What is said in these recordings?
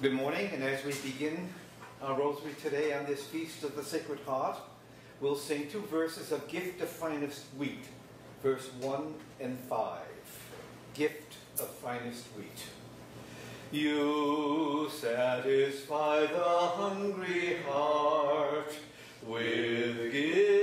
Good morning, and as we begin our rosary today on this feast of the Sacred Heart, we'll sing two verses of Gift of Finest Wheat, verse 1 and 5. Gift of Finest Wheat. You satisfy the hungry heart with gift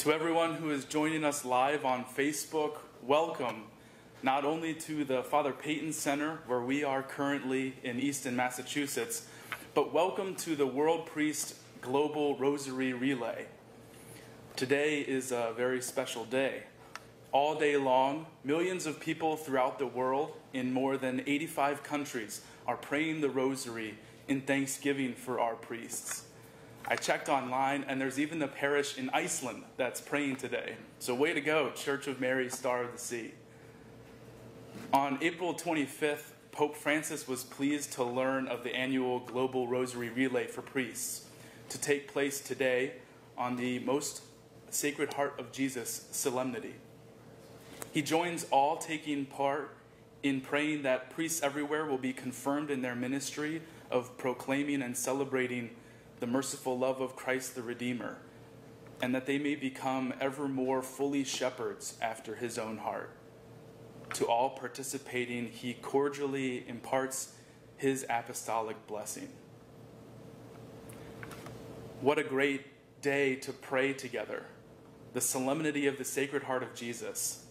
To everyone who is joining us live on Facebook, welcome not only to the Father Peyton Center, where we are currently in Easton, Massachusetts, but welcome to the World Priest Global Rosary Relay. Today is a very special day. All day long, millions of people throughout the world in more than 85 countries are praying the Rosary in thanksgiving for our priests. I checked online, and there's even a parish in Iceland that's praying today. So, way to go, Church of Mary, Star of the Sea. On April 25th, Pope Francis was pleased to learn of the annual Global Rosary Relay for Priests to take place today on the Most Sacred Heart of Jesus solemnity. He joins all taking part in praying that priests everywhere will be confirmed in their ministry of proclaiming and celebrating the merciful love of Christ the Redeemer, and that they may become ever more fully shepherds after his own heart. To all participating, he cordially imparts his apostolic blessing. What a great day to pray together, the solemnity of the Sacred Heart of Jesus.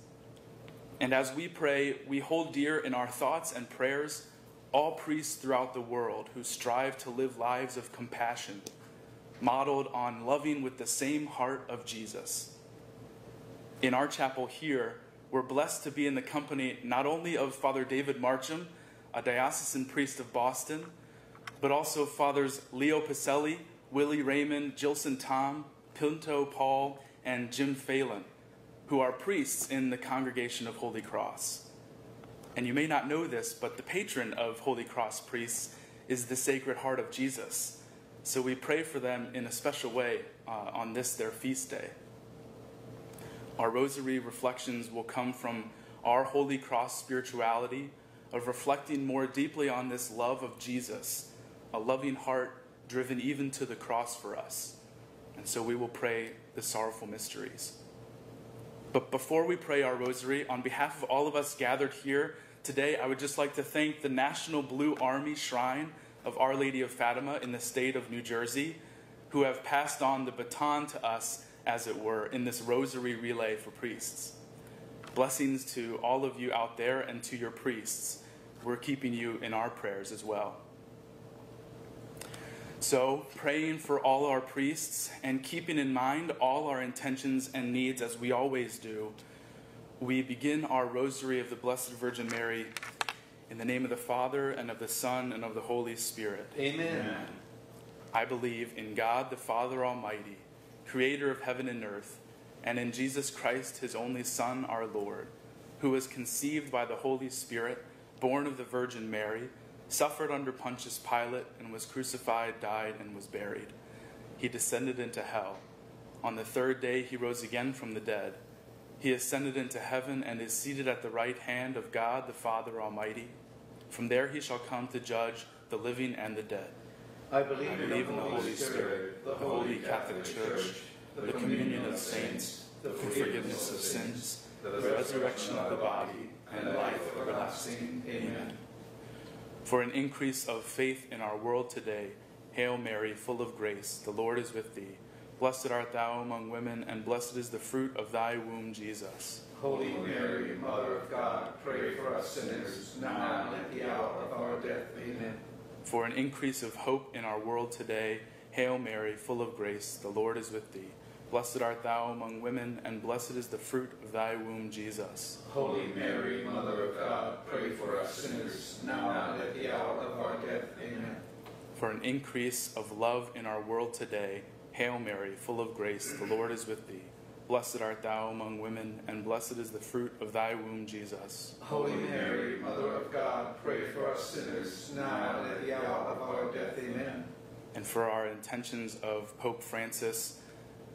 And as we pray, we hold dear in our thoughts and prayers all priests throughout the world who strive to live lives of compassion, modeled on loving with the same heart of Jesus. In our chapel here, we're blessed to be in the company not only of Father David Marcham, a diocesan priest of Boston, but also Fathers Leo Polselli, Willie Raymond, Gilson Tom, Pinto Paul, and Jim Phalan, who are priests in the Congregation of Holy Cross. And you may not know this, but the patron of Holy Cross priests is the Sacred Heart of Jesus. So we pray for them in a special way uh, on this, their feast day. Our rosary reflections will come from our Holy Cross spirituality of reflecting more deeply on this love of Jesus, a loving heart driven even to the cross for us. And so we will pray the sorrowful mysteries. But before we pray our rosary, on behalf of all of us gathered here today, I would just like to thank the National Blue Army Shrine of Our Lady of Fatima in the state of New Jersey, who have passed on the baton to us, as it were, in this rosary relay for priests. Blessings to all of you out there and to your priests. We're keeping you in our prayers as well. So, praying for all our priests and keeping in mind all our intentions and needs as we always do, We begin our rosary of the Blessed Virgin Mary in the name of the Father, and of the Son, and of the Holy Spirit. Amen. I believe in God the Father Almighty, creator of heaven and earth, and in Jesus Christ, his only Son, our Lord, who was conceived by the Holy Spirit, born of the Virgin Mary, suffered under Pontius Pilate, and was crucified, died, and was buried. He descended into hell. On the third day, he rose again from the dead. He ascended into heaven and is seated at the right hand of God the Father Almighty. From there he shall come to judge the living and the dead. I believe, I believe in the Holy Spirit, the Holy Catholic Church, the communion of saints, the forgiveness of sins, the resurrection of the body, and life everlasting. Amen. For an increase of faith in our world today, Hail Mary, full of grace, the Lord is with thee. Blessed art thou among women, and blessed is the fruit of thy womb, Jesus. Holy Mary, Mother of God, pray for us sinners, now and at the hour of our death. Amen. For an increase of hope in our world today, Hail Mary, full of grace, the Lord is with thee. Blessed art thou among women, and blessed is the fruit of thy womb, Jesus. Holy Mary, Mother of God, pray for us sinners, now and at the hour of our death. Amen. For an increase of love in our world today, Hail Mary, full of grace, the Lord is with thee. Blessed art thou among women, and blessed is the fruit of thy womb, Jesus. Holy Mary, Mother of God, pray for us sinners, now and at the hour of our death. Amen. And for our intentions of Pope Francis,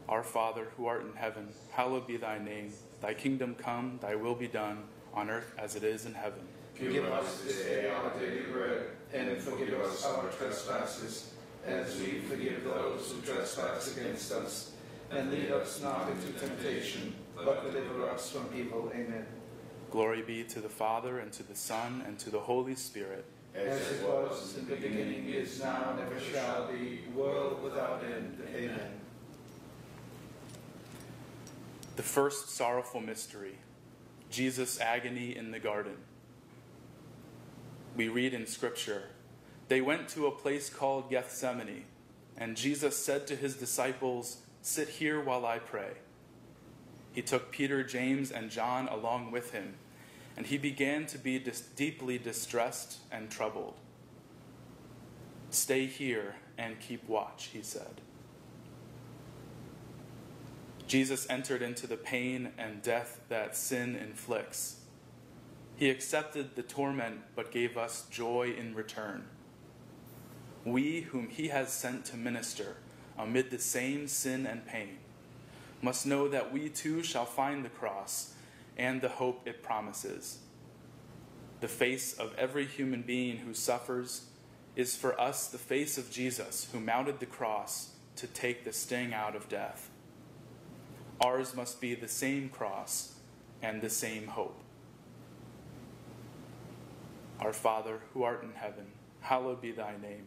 our Father, who art in heaven, hallowed be thy name. Thy kingdom come, thy will be done, on earth as it is in heaven. Give us this day our daily bread, and forgive us our trespasses, as we forgive those who trespass against us. And lead us not into temptation, but deliver us from evil. Amen. Glory be to the Father, and to the Son, and to the Holy Spirit. As it was in the beginning, is now, and ever shall be, world without end. Amen. The first sorrowful mystery Jesus' agony in the garden. We read in Scripture They went to a place called Gethsemane, and Jesus said to his disciples, Sit here while I pray. He took Peter, James, and John along with him, and he began to be dis- deeply distressed and troubled. Stay here and keep watch, he said. Jesus entered into the pain and death that sin inflicts. He accepted the torment but gave us joy in return. We, whom he has sent to minister amid the same sin and pain, must know that we too shall find the cross and the hope it promises. The face of every human being who suffers is for us the face of Jesus, who mounted the cross to take the sting out of death. Ours must be the same cross and the same hope. Our Father, who art in heaven, hallowed be thy name.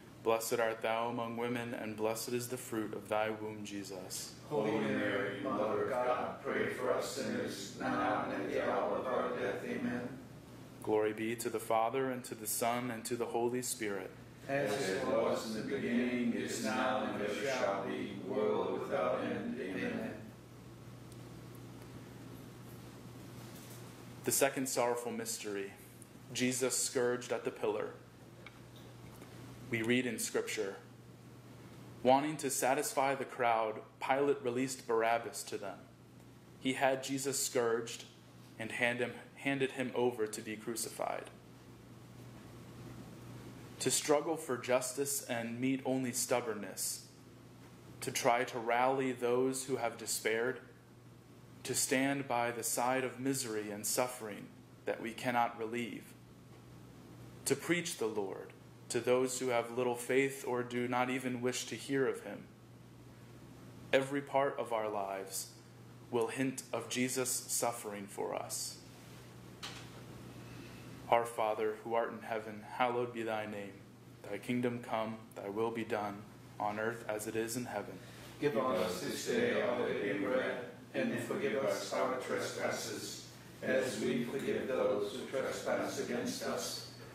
Blessed art thou among women, and blessed is the fruit of thy womb, Jesus. Holy Mary, Mother of God, pray for us sinners, now and at the hour of our death. Amen. Glory be to the Father, and to the Son, and to the Holy Spirit. As it was in the beginning, is now, and ever shall be, world without end. Amen. The second sorrowful mystery Jesus scourged at the pillar. We read in Scripture Wanting to satisfy the crowd, Pilate released Barabbas to them. He had Jesus scourged and hand him, handed him over to be crucified. To struggle for justice and meet only stubbornness, to try to rally those who have despaired, to stand by the side of misery and suffering that we cannot relieve, to preach the Lord to those who have little faith or do not even wish to hear of him. Every part of our lives will hint of Jesus' suffering for us. Our Father, who art in heaven, hallowed be thy name. Thy kingdom come, thy will be done, on earth as it is in heaven. Give us this day our daily bread, and forgive us our trespasses, as we forgive those who trespass against us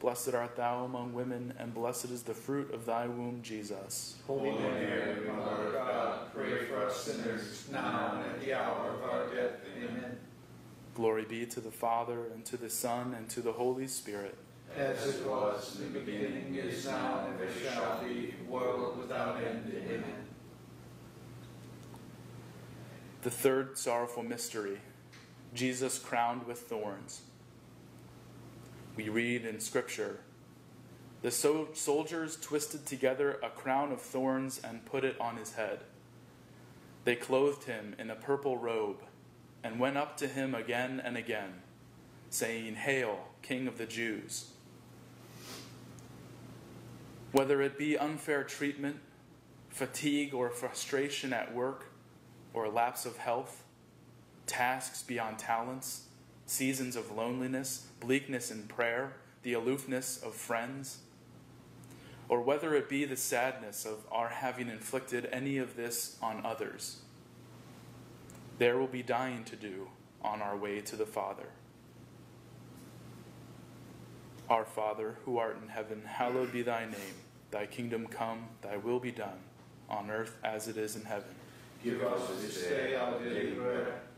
Blessed art thou among women, and blessed is the fruit of thy womb, Jesus. Holy Mary, Mother of God, pray for us sinners, now and at the hour of our death. Amen. Glory be to the Father, and to the Son, and to the Holy Spirit. As it was in the beginning, is now, and ever shall be, world without end. Amen. The third sorrowful mystery Jesus crowned with thorns. We read in Scripture The so- soldiers twisted together a crown of thorns and put it on his head. They clothed him in a purple robe and went up to him again and again, saying, Hail, King of the Jews! Whether it be unfair treatment, fatigue or frustration at work, or lapse of health, tasks beyond talents, seasons of loneliness, bleakness in prayer, the aloofness of friends, or whether it be the sadness of our having inflicted any of this on others, there will be dying to do on our way to the Father. Our Father, who art in heaven, hallowed be thy name. Thy kingdom come, thy will be done, on earth as it is in heaven. Give us this day our daily bread,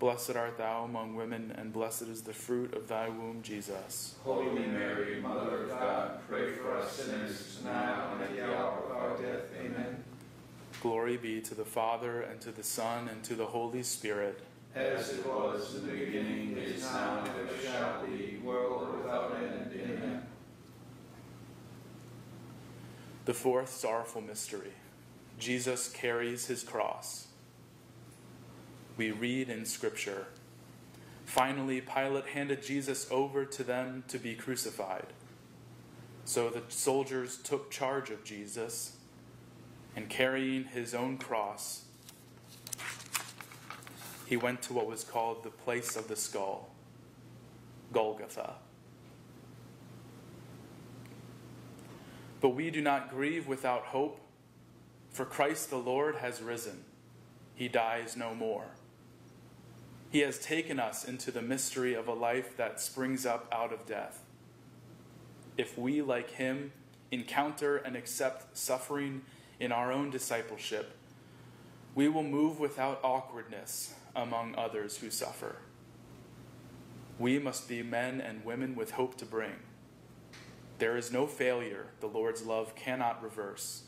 Blessed art thou among women, and blessed is the fruit of thy womb, Jesus. Holy Mary, Mother of God, pray for us sinners, now and at the hour of our death. Amen. Glory be to the Father, and to the Son, and to the Holy Spirit. As it was in the beginning, is now, and ever shall be, world without end. Amen. The fourth sorrowful mystery Jesus carries his cross. We read in Scripture Finally, Pilate handed Jesus over to them to be crucified. So the soldiers took charge of Jesus, and carrying his own cross, he went to what was called the place of the skull, Golgotha. But we do not grieve without hope, for Christ the Lord has risen. He dies no more. He has taken us into the mystery of a life that springs up out of death. If we, like him, encounter and accept suffering in our own discipleship, we will move without awkwardness among others who suffer. We must be men and women with hope to bring. There is no failure the Lord's love cannot reverse,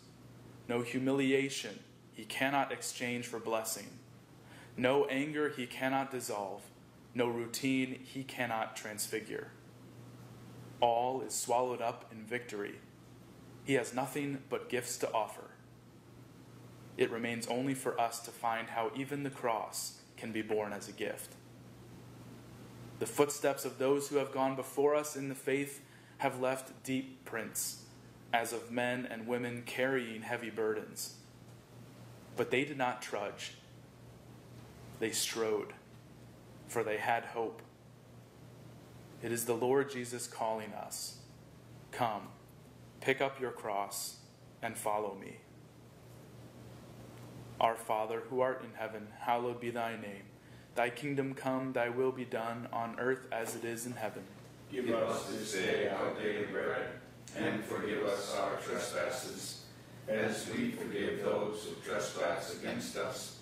no humiliation he cannot exchange for blessing, no anger he cannot dissolve, no routine he cannot transfigure. All is swallowed up in victory. He has nothing but gifts to offer. It remains only for us to find how even the cross can be borne as a gift. The footsteps of those who have gone before us in the faith have left deep prints, as of men and women carrying heavy burdens. But they did not trudge, they strode, for they had hope. It is the Lord Jesus calling us Come, pick up your cross, and follow me. Our Father, who art in heaven, hallowed be thy name. Thy kingdom come, thy will be done, on earth as it is in heaven. Give us this day our daily bread, and forgive us our trespasses, as we forgive those who trespass against us.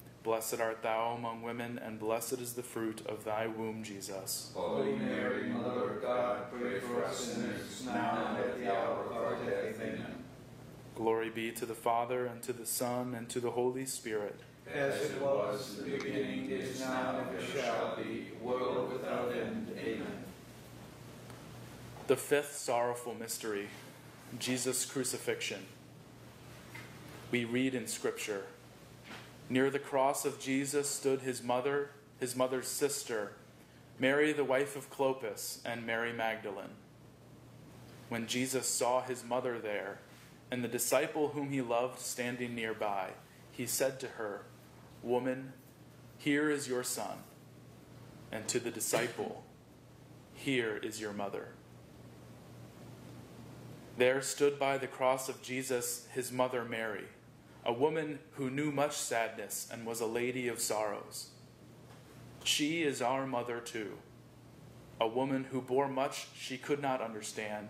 Blessed art thou among women, and blessed is the fruit of thy womb, Jesus. Holy Mary, Mother of God, pray for us sinners, now and at the hour of our death. Amen. Glory be to the Father, and to the Son, and to the Holy Spirit. As it was in the beginning, is now, and ever shall be, world without end. Amen. The fifth sorrowful mystery, Jesus' crucifixion. We read in Scripture Near the cross of Jesus stood his mother, his mother's sister, Mary, the wife of Clopas, and Mary Magdalene. When Jesus saw his mother there, and the disciple whom he loved standing nearby, he said to her, Woman, here is your son. And to the disciple, Here is your mother. There stood by the cross of Jesus his mother Mary, a woman who knew much sadness and was a lady of sorrows. She is our mother too, a woman who bore much she could not understand,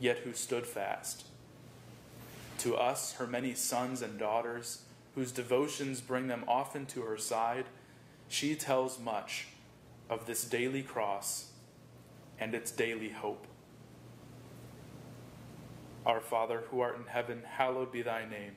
yet who stood fast. To us, her many sons and daughters, whose devotions bring them often to her side, she tells much of this daily cross and its daily hope. Our Father, who art in heaven, hallowed be thy name.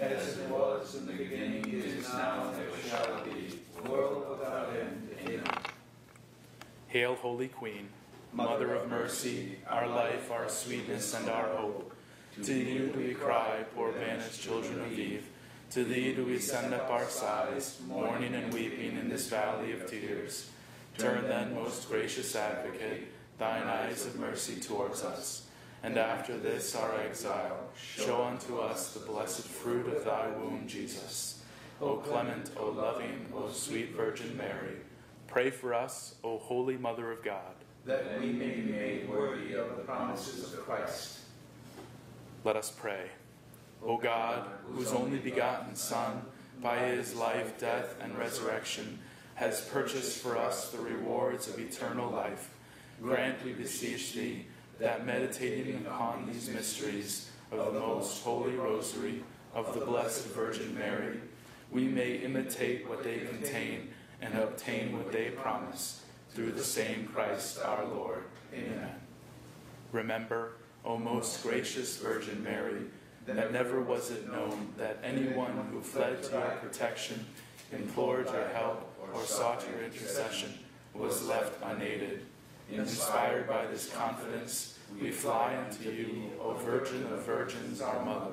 As it was in the beginning, is now, and ever shall be, world without end. Amen. Hail, Holy Queen, Mother of mercy, our life, our sweetness, and our hope. To you do we cry, poor banished children of Eve. To thee do we send up our sighs, mourning and weeping in this valley of tears. Turn then, most gracious advocate, thine eyes of mercy towards us. And after this our exile, show unto us the blessed fruit of thy womb, Jesus. O clement, O loving, O sweet Virgin Mary, pray for us, O holy Mother of God. That we may be made worthy of the promises of Christ. Let us pray. O God, whose only begotten Son, by his life, death, and resurrection, has purchased for us the rewards of eternal life, grant, we beseech thee, that meditating upon these mysteries of the most holy rosary of the Blessed Virgin Mary, we may imitate what they contain and obtain what they promise, through the same Christ our Lord. Amen. Remember, O most gracious Virgin Mary, that never was it known that anyone who fled to your protection, implored your help, or sought your intercession was left unaided. Inspired by this confidence, we fly unto you, O Virgin of Virgins, our Mother.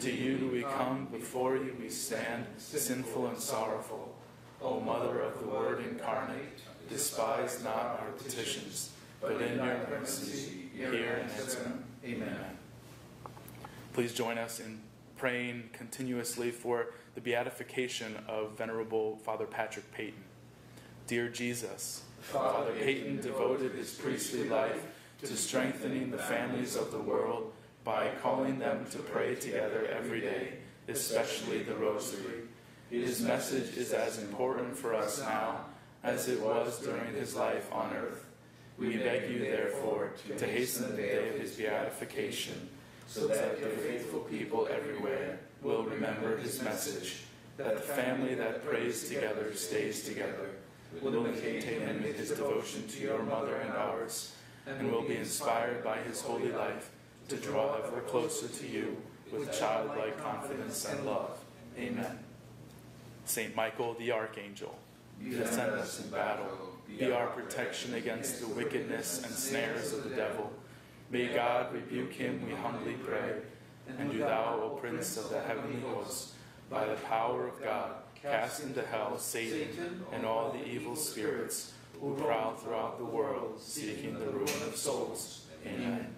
To you we come, before you we stand, sinful and sorrowful. O Mother of the Word incarnate, despise not our petitions, but in your mercy hear and answer. Amen. Please join us in praying continuously for the beatification of Venerable Father Patrick Peyton. Dear Jesus, Father Peyton devoted his priestly life to strengthening the families of the world by calling them to pray together every day, especially the Rosary. His message is as important for us now as it was during his life on earth. We beg you, therefore, to hasten the day of his beatification, so that the faithful people everywhere will remember his message, that the family that prays together stays together, will imitate him in his devotion to your mother and ours, and will be inspired by his holy life to draw ever closer to you with childlike confidence and love. Amen. Saint Michael the Archangel, defend us in battle, be our protection against the wickedness and snares of the devil. May God rebuke him, we humbly pray. And do thou, O Prince of the heavenly host, by the power of God, cast into hell Satan and all the evil spirits who prowl throughout the world, seeking the ruin of souls. Amen.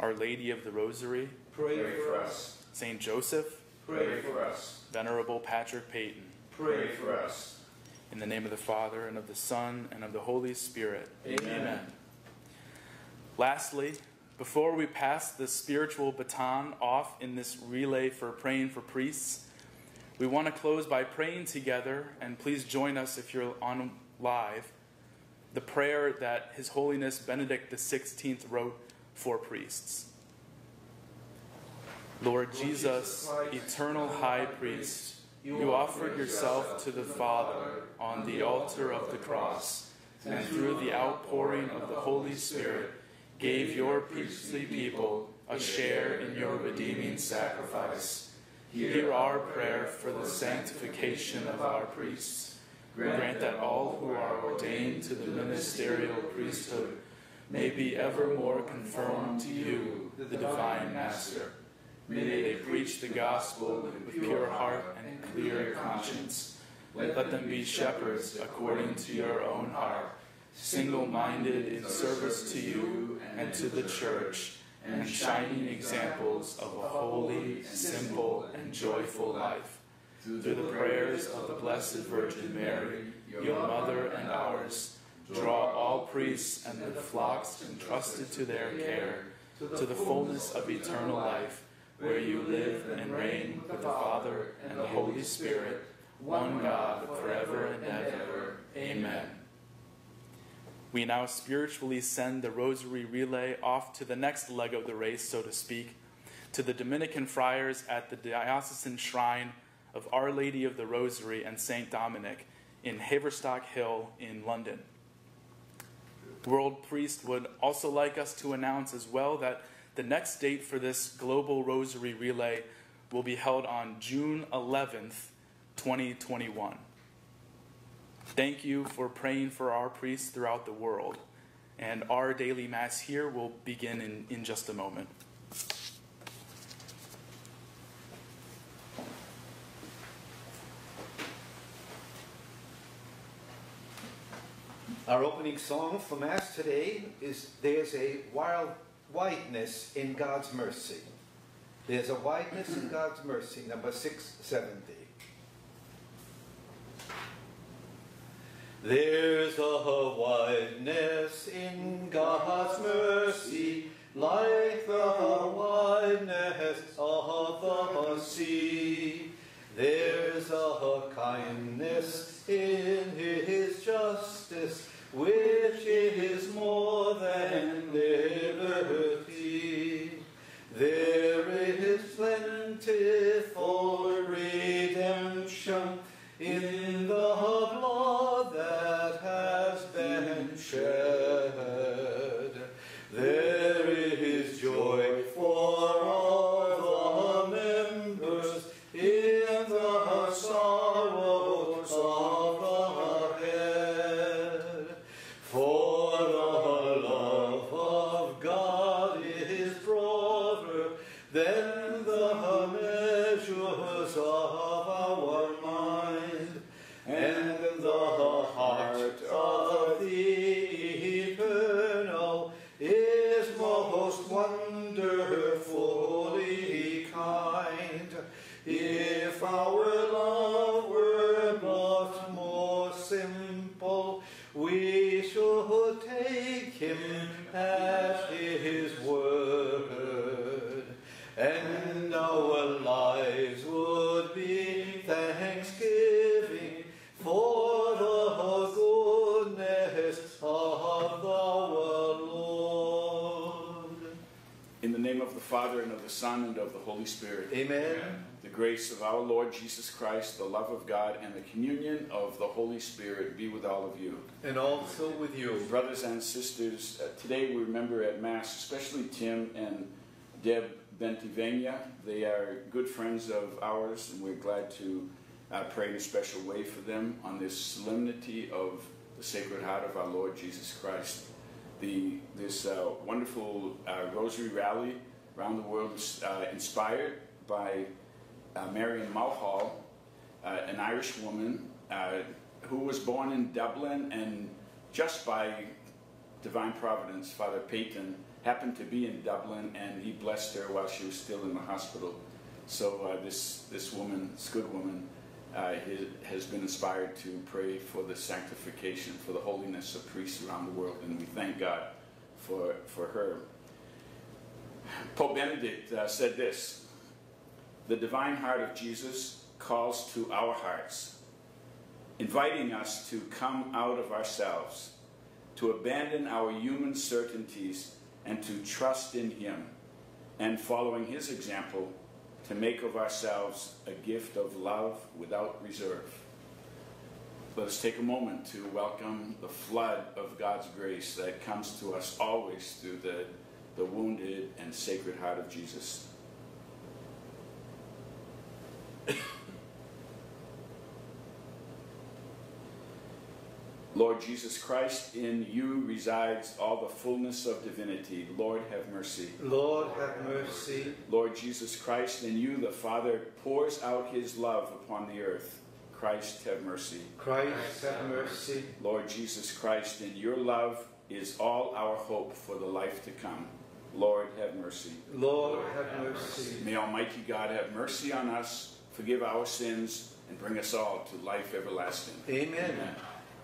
Our Lady of the Rosary, Pray for us. Saint Joseph, Pray for us. Venerable Patrick Peyton, Pray for us. in the name of the Father, and of the Son, and of the Holy Spirit. Amen. Lastly, before we pass the spiritual baton off in this relay for praying for priests, we want to close by praying together, and please join us if you're on live, the prayer that His Holiness Benedict XVI wrote for priests. Lord Jesus, eternal high priest, you offered yourself to the Father on the altar of the cross, and through the outpouring of the Holy Spirit, gave your priestly people a share in your redeeming sacrifice. Hear our prayer for the sanctification of our priests. Grant that all who are ordained to the ministerial priesthood may be ever more conformed to you, the divine Master. May they preach the gospel with pure heart and clear conscience. Let them be shepherds according to your own heart, single minded in service to you and to the church, and shining examples of a holy, simple, and joyful life. Through the prayers of the Blessed Virgin Mary, your mother and ours, draw all priests and the flocks entrusted to their care to the fullness of eternal life where you live and reign with the Father and the Holy Spirit, one God, forever and ever. Amen. We now spiritually send the Rosary Relay off to the next leg of the race, so to speak, to the Dominican friars at the Diocesan Shrine of Our Lady of the Rosary and St. Dominic in Haverstock Hill in London. Worldpriest would also like us to announce as well that the next date for this Global Rosary Relay will be held on June 11th, 2021. Thank you for praying for our priests throughout the world. And our daily Mass here will begin in, in just a moment. Our opening song for Mass today is There's a Wild wideness in God's mercy. There's a wideness in God's mercy, number 670. There's a wideness in God's mercy, like the wideness of the sea. There's a kindness in his justice, which is more than liberty. There is plentiful redemption in Holy Spirit. Amen. The grace of our Lord Jesus Christ, the love of God, and the communion of the Holy Spirit be with all of you. And also with you. Brothers and sisters, uh, today we remember at Mass, especially Tim and Deb Bentivenia. They are good friends of ours, and we're glad to uh, pray in a special way for them on this solemnity of the Sacred Heart of our Lord Jesus Christ. The, this uh, wonderful uh, rosary rally around the world uh, inspired by uh, Marion Mulhall, uh, an Irish woman uh, who was born in Dublin and just by divine providence, Father Peyton happened to be in Dublin and he blessed her while she was still in the hospital. So uh, this, this woman, this good woman, uh, has been inspired to pray for the sanctification, for the holiness of priests around the world, and we thank God for, for her. Pope Benedict uh, said this The divine heart of Jesus calls to our hearts, inviting us to come out of ourselves, to abandon our human certainties, and to trust in Him, and following His example, to make of ourselves a gift of love without reserve. Let us take a moment to welcome the flood of God's grace that comes to us always through the, the wounded and sacred heart of Jesus. Lord Jesus Christ, in you resides all the fullness of divinity. Lord, have mercy. Lord, have mercy. Lord Jesus Christ, in you the Father pours out his love upon the earth. Christ, have mercy. Christ, have mercy. Lord Jesus Christ, in your love is all our hope for the life to come. Lord, have mercy. Lord, have mercy. May Almighty God have mercy on us, forgive our sins, and bring us all to life everlasting. Amen.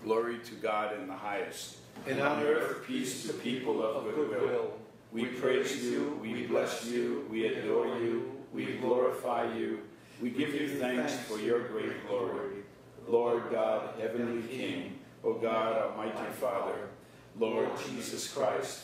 Glory to God in the highest. And on earth, peace to people of goodwill. We praise you, we bless you, we adore you, we glorify you. We give you thanks for your great glory. Lord God, heavenly King, O God, almighty Father, Lord Jesus Christ,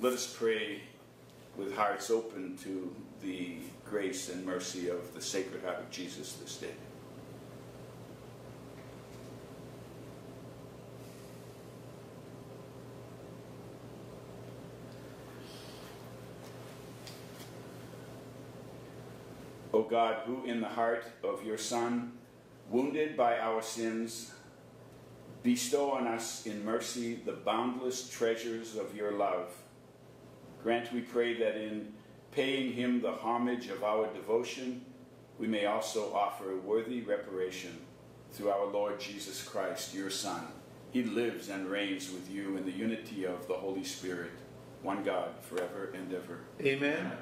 Let us pray with hearts open to the grace and mercy of the Sacred Heart of Jesus this day. O God, who in the heart of your Son, wounded by our sins, bestow on us in mercy the boundless treasures of your love. Grant, we pray, that in paying him the homage of our devotion, we may also offer a worthy reparation through our Lord Jesus Christ, your Son. He lives and reigns with you in the unity of the Holy Spirit, one God, forever and ever. Amen.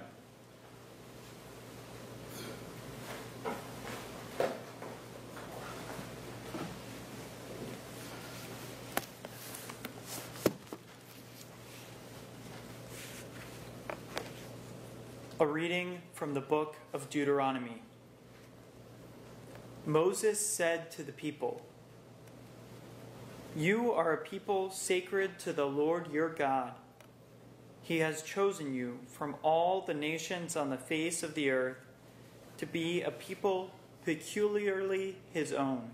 A reading from the book of Deuteronomy. Moses said to the people, You are a people sacred to the Lord your God. He has chosen you from all the nations on the face of the earth to be a people peculiarly his own.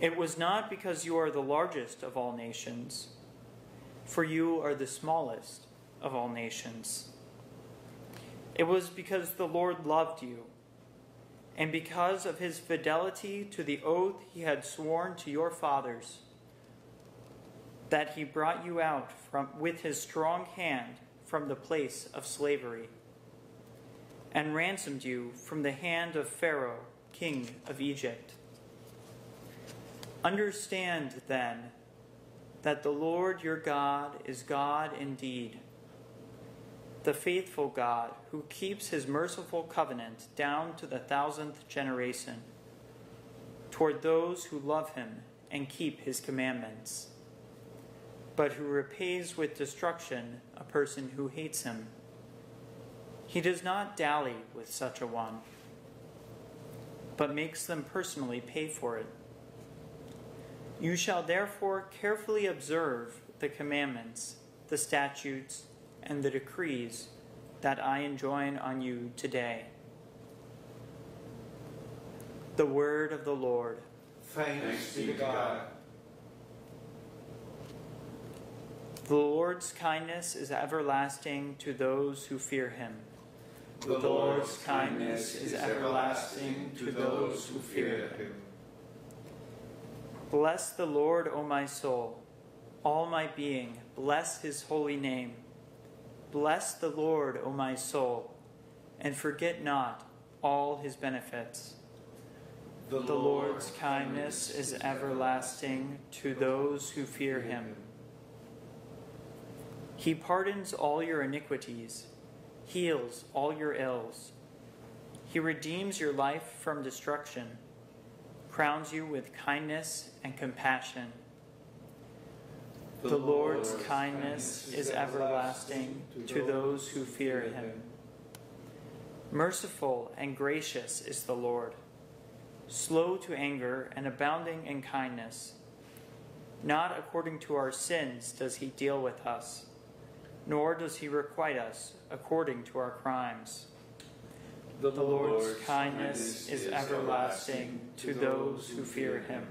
It was not because you are the largest of all nations, for you are the smallest of all nations. It was because the Lord loved you, and because of his fidelity to the oath he had sworn to your fathers, that he brought you out from, with his strong hand from the place of slavery, and ransomed you from the hand of Pharaoh, king of Egypt. Understand then that the Lord your God is God indeed the faithful God who keeps his merciful covenant down to the thousandth generation toward those who love him and keep his commandments, but who repays with destruction a person who hates him. He does not dally with such a one, but makes them personally pay for it. You shall therefore carefully observe the commandments, the statutes, and the decrees that I enjoin on you today. The word of the Lord. Thanks be to God. The Lord's kindness is everlasting to those who fear him. The Lord's kindness is everlasting to those who fear him. Bless the Lord, O my soul. All my being, bless his holy name. Bless the Lord, O my soul, and forget not all his benefits. The, the Lord's kindness is everlasting to those who fear him. He pardons all your iniquities, heals all your ills. He redeems your life from destruction, crowns you with kindness and compassion. The Lord's kindness is everlasting to those who fear him. Merciful and gracious is the Lord, slow to anger and abounding in kindness. Not according to our sins does he deal with us, nor does he requite us according to our crimes. The Lord's kindness is everlasting to those who fear him.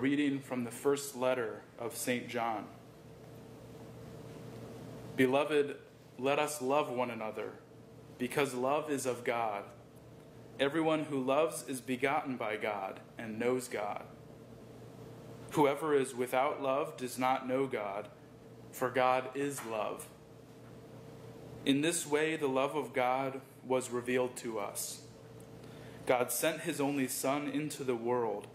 Reading from the first letter of St. John. Beloved, let us love one another, because love is of God. Everyone who loves is begotten by God and knows God. Whoever is without love does not know God, for God is love. In this way, the love of God was revealed to us. God sent his only Son into the world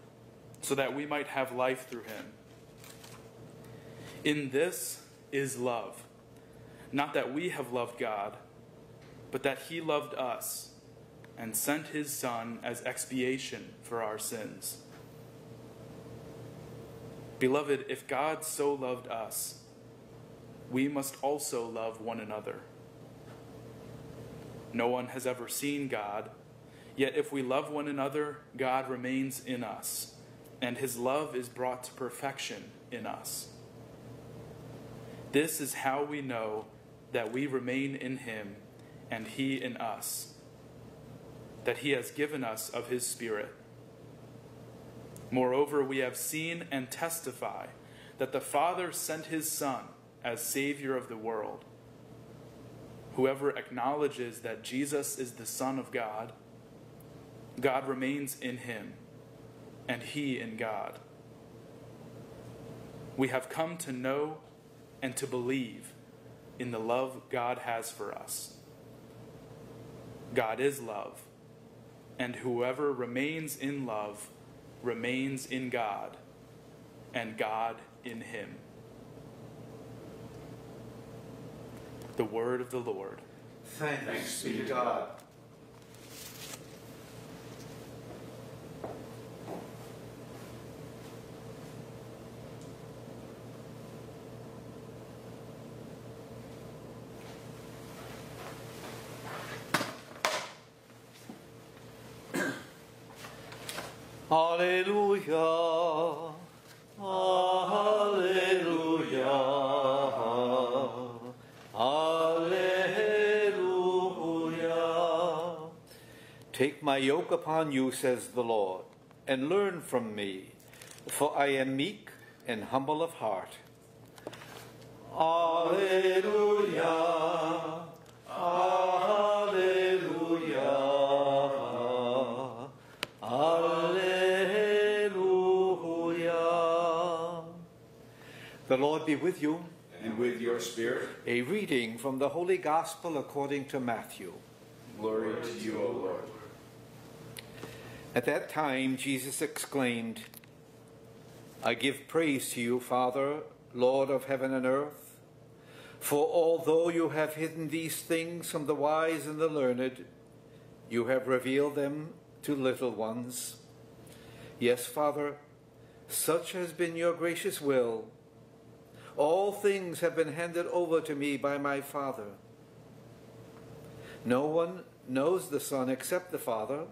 so that we might have life through him. In this is love. Not that we have loved God, but that he loved us and sent his Son as expiation for our sins. Beloved, if God so loved us, we must also love one another. No one has ever seen God, yet if we love one another, God remains in us, and his love is brought to perfection in us. This is how we know that we remain in him and he in us, that he has given us of his Spirit. Moreover, we have seen and testify that the Father sent his Son as Savior of the world. Whoever acknowledges that Jesus is the Son of God, God remains in him, and he in God. We have come to know and to believe in the love God has for us. God is love, and whoever remains in love remains in God, and God in him. The word of the Lord. Thanks be to God. Hallelujah. Hallelujah. Hallelujah. Take my yoke upon you, says the Lord, and learn from me, for I am meek and humble of heart. Alleluia. Alleluia. Lord be with you. And with your spirit, A reading from the Holy Gospel according to Matthew. glory to you, O Lord. At that time, Jesus exclaimed, I give praise to you, Father, Lord of heaven and earth, for although you have hidden these things from the wise and the learned, you have revealed them to little ones. Yes, Father, such has been your gracious will. All things have been handed over to me by my Father. No one knows the Son except the Father,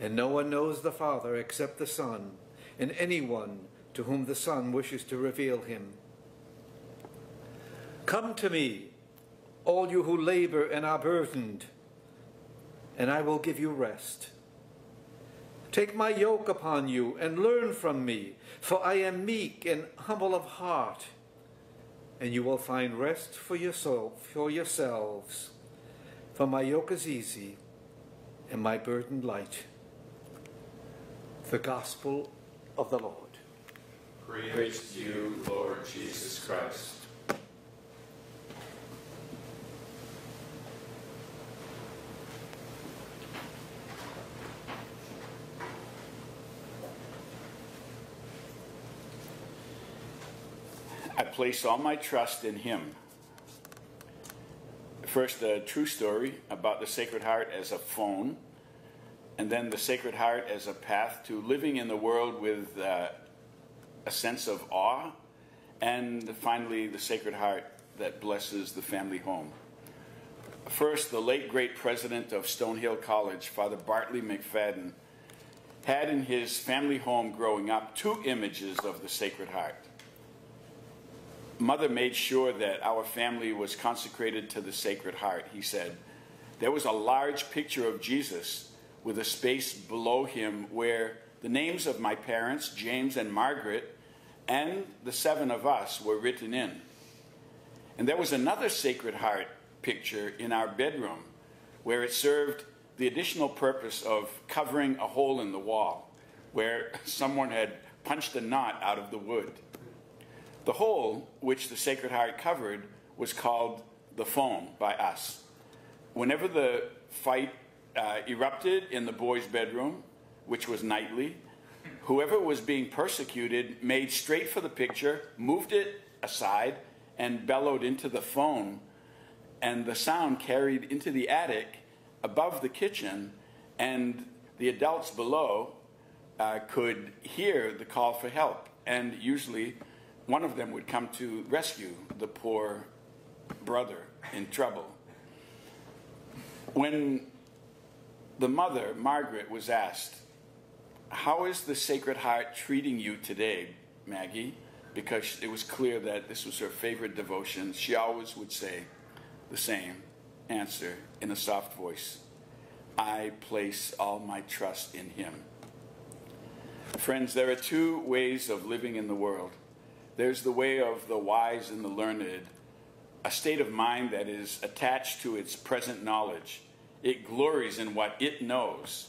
and no one knows the Father except the Son, and anyone to whom the Son wishes to reveal him. Come to me, all you who labor and are burdened, and I will give you rest. Take my yoke upon you and learn from me, for I am meek and humble of heart, and you will find rest for your soul, for yourselves. For my yoke is easy and my burden light. The Gospel of the Lord. Praise to you, Lord Jesus Christ. Place all my trust in Him. First, a true story about the Sacred Heart as a phone, and then the Sacred Heart as a path to living in the world with uh, a sense of awe, and finally, the Sacred Heart that blesses the family home. First, the late great president of Stonehill College, Father Bartley MacPhaidín, had in his family home growing up two images of the Sacred Heart. Mother made sure that our family was consecrated to the Sacred Heart, he said. There was a large picture of Jesus with a space below him where the names of my parents, James and Margaret, and the seven of us were written in. And there was another Sacred Heart picture in our bedroom where it served the additional purpose of covering a hole in the wall where someone had punched a knot out of the wood. The hole, which the Sacred Heart covered, was called the phone by us. Whenever the fight uh, erupted in the boys' bedroom, which was nightly, whoever was being persecuted made straight for the picture, moved it aside, and bellowed into the phone, and the sound carried into the attic above the kitchen, and the adults below uh, could hear the call for help. And usually, one of them would come to rescue the poor brother in trouble. When the mother, Margaret, was asked, How is the Sacred Heart treating you today, Maggie? Because it was clear that this was her favorite devotion. She always would say the same answer in a soft voice I place all my trust in Him. Friends, there are two ways of living in the world. There's the way of the wise and the learned, a state of mind that is attached to its present knowledge. It glories in what it knows.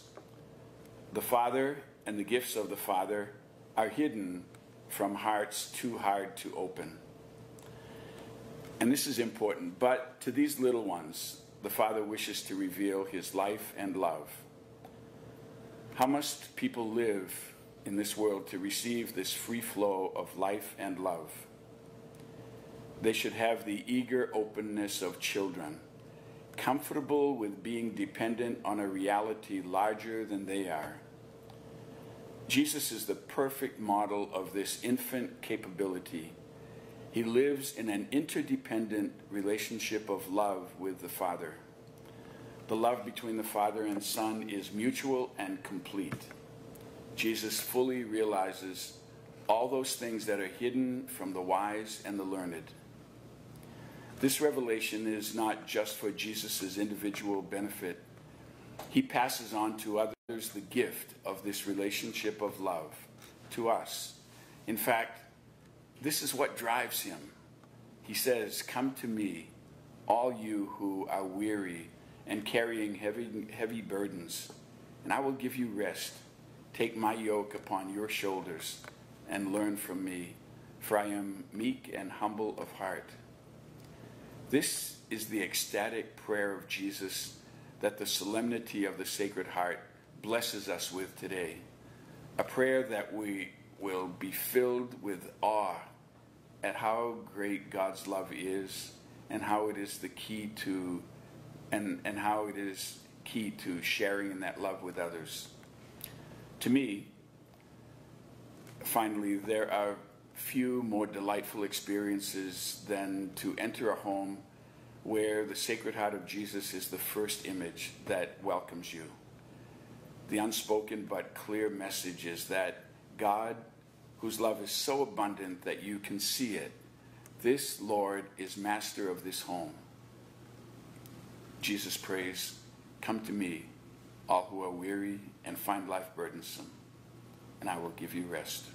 The Father and the gifts of the Father are hidden from hearts too hard to open. And this is important, but to these little ones, the Father wishes to reveal his life and love. How must people live in this world to receive this free flow of life and love? They should have the eager openness of children, comfortable with being dependent on a reality larger than they are. Jesus is the perfect model of this infant capability he lives in an interdependent relationship of love with the Father. The love between the Father and Son is mutual and complete. Jesus fully realizes all those things that are hidden from the wise and the learned. This revelation is not just for Jesus' individual benefit. He passes on to others the gift of this relationship of love to us. In fact, this is what drives him. He says, Come to me, all you who are weary and carrying heavy, heavy burdens, and I will give you rest. Take my yoke upon your shoulders and learn from me, for I am meek and humble of heart. This is the ecstatic prayer of Jesus that the solemnity of the Sacred Heart blesses us with today. A prayer that we will be filled with awe at how great God's love is and how it is the key to and and how it is key to sharing in that love with others. To me, finally, there are few more delightful experiences than to enter a home where the Sacred Heart of Jesus is the first image that welcomes you. The unspoken but clear message is that God whose love is so abundant that you can see it. This Lord is master of this home. Jesus prays, Come to me, all who are weary and find life burdensome, and I will give you rest.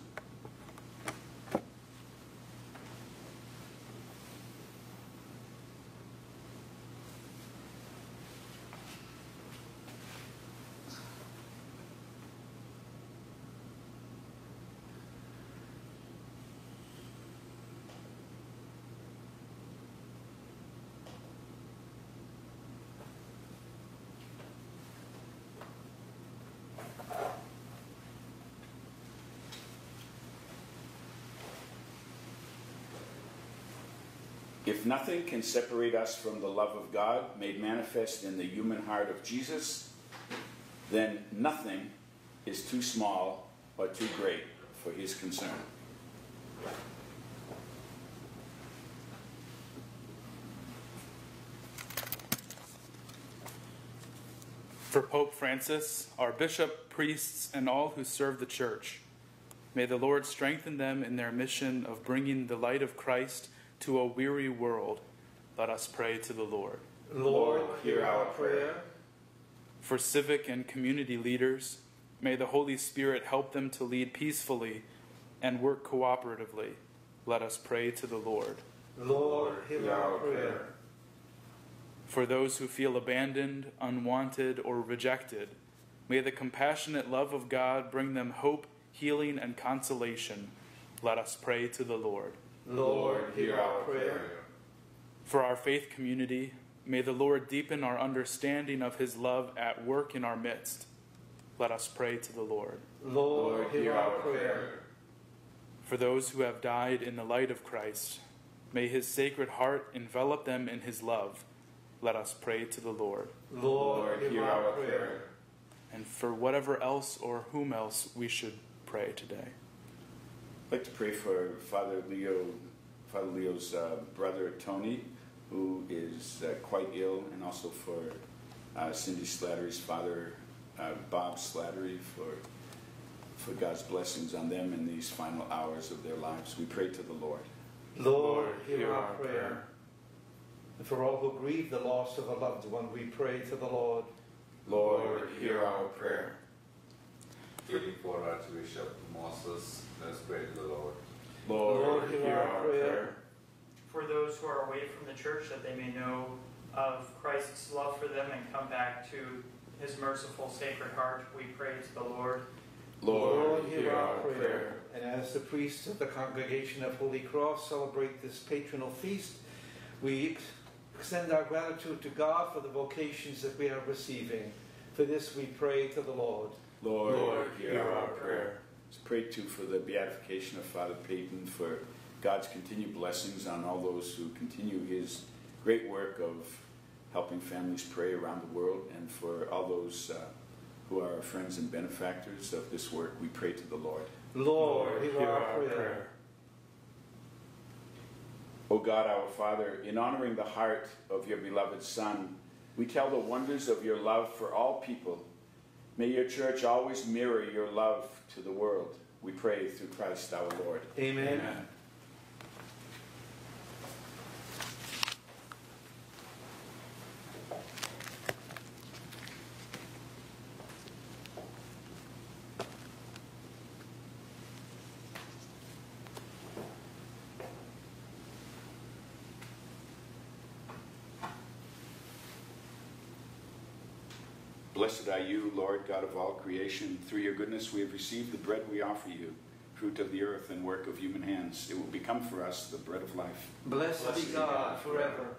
If nothing can separate us from the love of God made manifest in the human heart of Jesus, then nothing is too small or too great for his concern. For Pope Francis, our bishop, priests, and all who serve the church, may the Lord strengthen them in their mission of bringing the light of Christ to a weary world. Let us pray to the Lord. Lord, hear our prayer. For civic and community leaders, may the Holy Spirit help them to lead peacefully and work cooperatively. Let us pray to the Lord. Lord, hear our prayer. For those who feel abandoned, unwanted, or rejected, may the compassionate love of God bring them hope, healing, and consolation. Let us pray to the Lord. Lord, hear our prayer. For our faith community, may the Lord deepen our understanding of his love at work in our midst. Let us pray to the Lord. Lord, hear our prayer. For those who have died in the light of Christ, may his sacred heart envelop them in his love. Let us pray to the Lord. Lord, hear our prayer. And for whatever else or whom else we should pray today. I'd like to pray for Father Leo, Father Leo's uh, brother Tony, who is uh, quite ill, and also for uh, Cindy Slattery's father, uh, Bob Slattery, for for God's blessings on them in these final hours of their lives. We pray to the Lord. Lord, hear our prayer. And for all who grieve the loss of a loved one, we pray to the Lord. Lord, hear our prayer. Feeling for Archbishop Moses, let's pray to the Lord. Lord, hear our prayer. For those who are away from the church, that they may know of Christ's love for them and come back to his merciful sacred heart, we pray to the Lord. Lord, hear our prayer. And as the priests of the Congregation of Holy Cross celebrate this patronal feast, we extend our gratitude to God for the vocations that we are receiving. For this we pray to the Lord. Lord, hear our prayer. Let's pray too for the beatification of Father Peyton, for God's continued blessings on all those who continue his great work of helping families pray around the world, and for all those uh, who are our friends and benefactors of this work, we pray to the Lord. Lord, hear our prayer. O God, our Father, in honoring the heart of your beloved Son, we tell the wonders of your love for all people. May your church always mirror your love to the world. We pray through Christ our Lord. Amen. Blessed are you, Lord God of all creation. Through your goodness we have received the bread we offer you, fruit of the earth and work of human hands. It will become for us the bread of life. Blessed be God forever.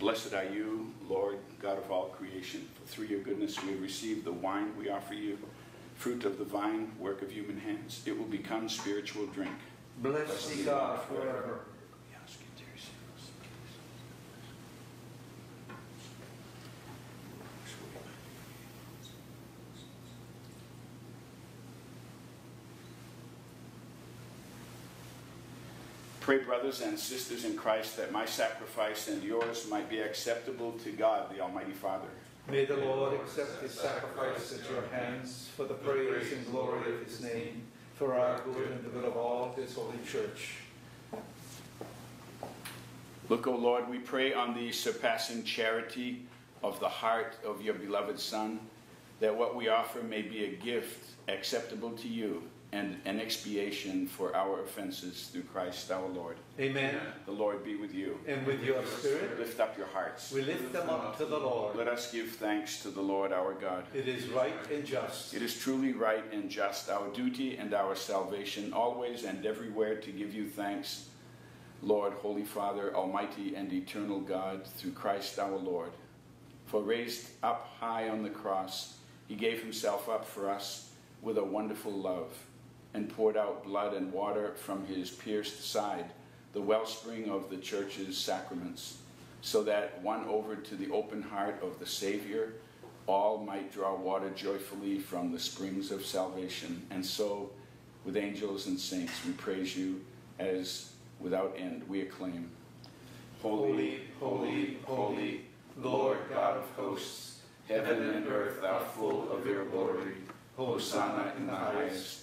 Blessed are you, Lord God of all creation. For through your goodness we have received the wine we offer you, fruit of the vine, work of human hands. It will become spiritual drink. Blessed be God forever. Pray, brothers and sisters in Christ, that my sacrifice and yours might be acceptable to God, the Almighty Father. May the Lord accept this sacrifice at your hands for the praise and glory of his name, for our good and the good of all his holy church. Look, O Lord, we pray on the surpassing charity of the heart of your beloved Son, that what we offer may be a gift acceptable to you and an expiation for our offenses through Christ our Lord. Amen. The Lord be with you. And with your spirit, Lift up your hearts. we lift them up to the Lord. Let us give thanks to the Lord our God. It is right and just. It is truly right and just, our duty and our salvation, always and everywhere to give you thanks, Lord, Holy Father, Almighty and eternal God, through Christ our Lord. For raised up high on the cross, he gave himself up for us with a wonderful love, and poured out blood and water from his pierced side, the wellspring of the church's sacraments, so that, won over to the open heart of the Savior, all might draw water joyfully from the springs of salvation. And so, with angels and saints, we praise you as without end we acclaim. Holy, holy, holy, Lord God of hosts, heaven and earth are full of your glory. Hosanna in the highest.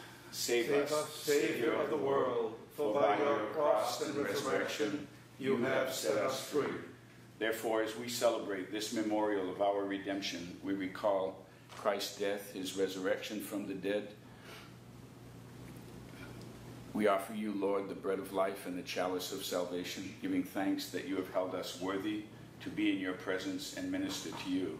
Save, Save us, Savior of the world, for by your cross and resurrection you have set us free. Therefore, as we celebrate this memorial of our redemption, we recall Christ's death, his resurrection from the dead. We offer you, Lord, the bread of life and the chalice of salvation, giving thanks that you have held us worthy to be in your presence and minister to you.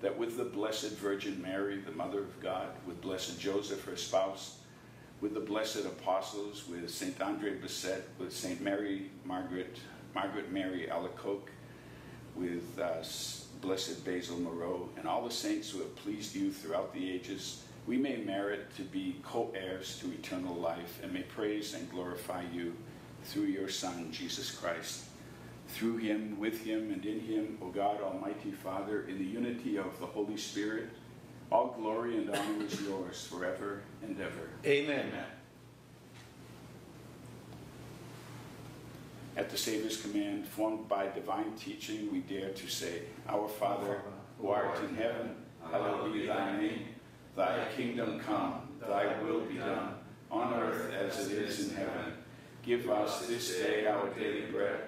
that with the Blessed Virgin Mary, the Mother of God, with Blessed Joseph, her spouse, with the blessed apostles, with Saint Andre Bessette, with Saint Mary Margaret, Margaret Mary Alacoque, with uh, Blessed Basil Moreau, and all the saints who have pleased you throughout the ages, we may merit to be co-heirs to eternal life and may praise and glorify you through your Son, Jesus Christ through him, with him, and in him, O God, Almighty Father, in the unity of the Holy Spirit, all glory and honor is yours forever and ever. Amen. At the Savior's command, formed by divine teaching, we dare to say, Our Father, who art in heaven, hallowed be thy name. Thy kingdom come, thy will be done, on earth as it is in heaven. Give us this day our daily bread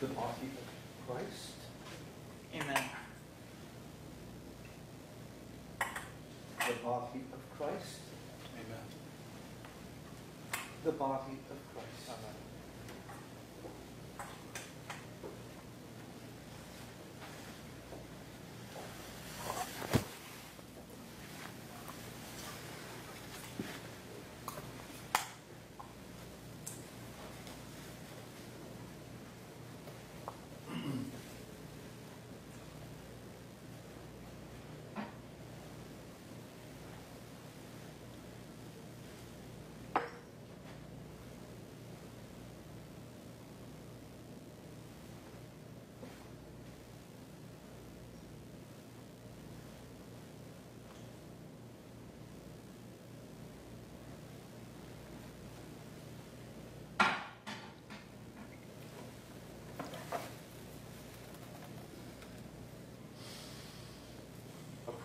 The body of Christ. Amen. The body of Christ. Amen. The body of Christ. Amen.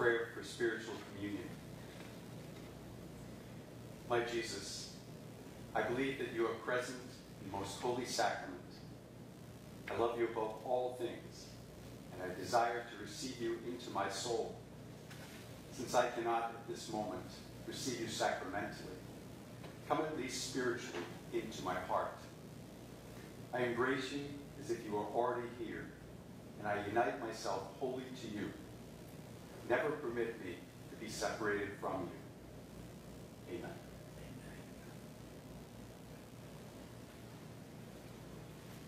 Prayer for spiritual communion. My Jesus, I believe that you are present in the most holy sacrament. I love you above all things, and I desire to receive you into my soul. Since I cannot at this moment receive you sacramentally, come at least spiritually into my heart. I embrace you as if you were already here, and I unite myself wholly to you. Never permit me to be separated from you. Amen.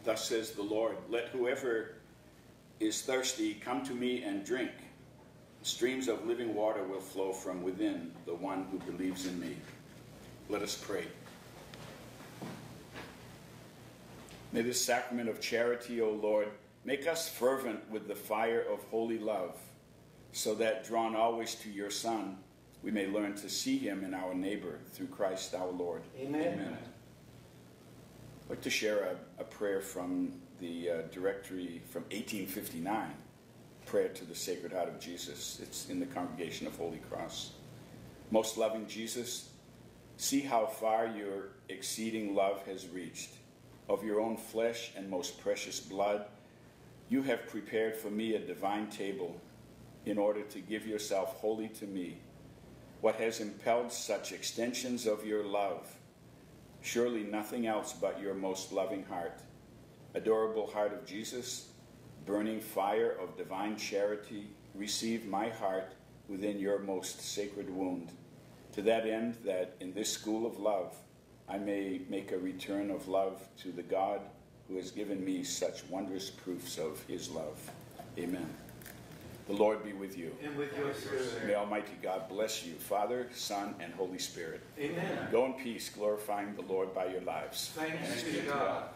Thus says the Lord Let whoever is thirsty come to me and drink. Streams of living water will flow from within the one who believes in me. Let us pray. May this sacrament of charity, O Lord, make us fervent with the fire of holy love, so that, drawn always to your Son, we may learn to see him in our neighbor through Christ our Lord. Amen. I'd like to share a, a prayer from the uh, directory from 1859, Prayer to the Sacred Heart of Jesus. It's in the Congregation of Holy Cross. Most loving Jesus, see how far your exceeding love has reached. Of your own flesh and most precious blood, you have prepared for me a divine table in order to give yourself wholly to me. What has impelled such extensions of your love? Surely nothing else but your most loving heart. Adorable heart of Jesus, burning fire of divine charity, receive my heart within your most sacred wound. To that end, that in this school of love, I may make a return of love to the God who has given me such wondrous proofs of his love. Amen. The Lord be with you. And with your spirit. May Almighty God bless you, Father, Son, and Holy Spirit. Amen. Go in peace, glorifying the Lord by your lives. Thanks be to God.